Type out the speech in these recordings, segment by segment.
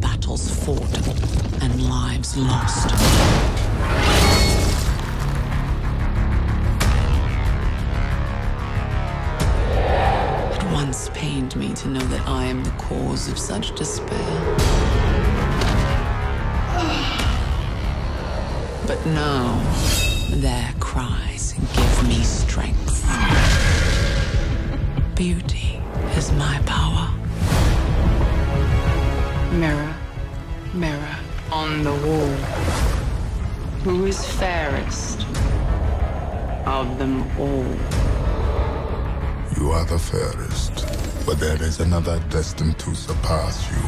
battles fought and lives lost. It once pained me to know that I am the cause of such despair. But now, their cries give me strength. Beauty is my power. Mirror, mirror on the wall. Who is fairest of them all? You are the fairest, but there is another destined to surpass you.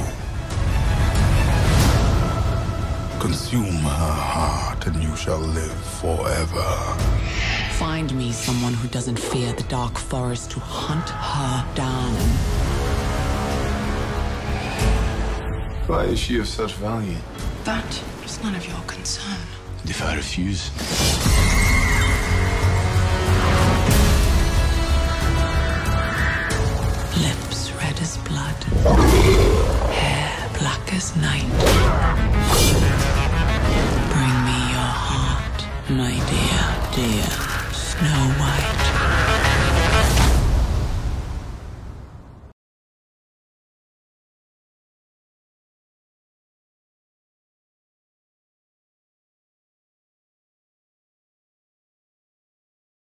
Consume her heart, and you shall live forever. Find me someone who doesn't fear the dark forest to hunt her Why is she of such value? That is none of your concern. And If I refuse, Lips red as blood, hair black as night. Bring me your heart, my dear, dear Snow White.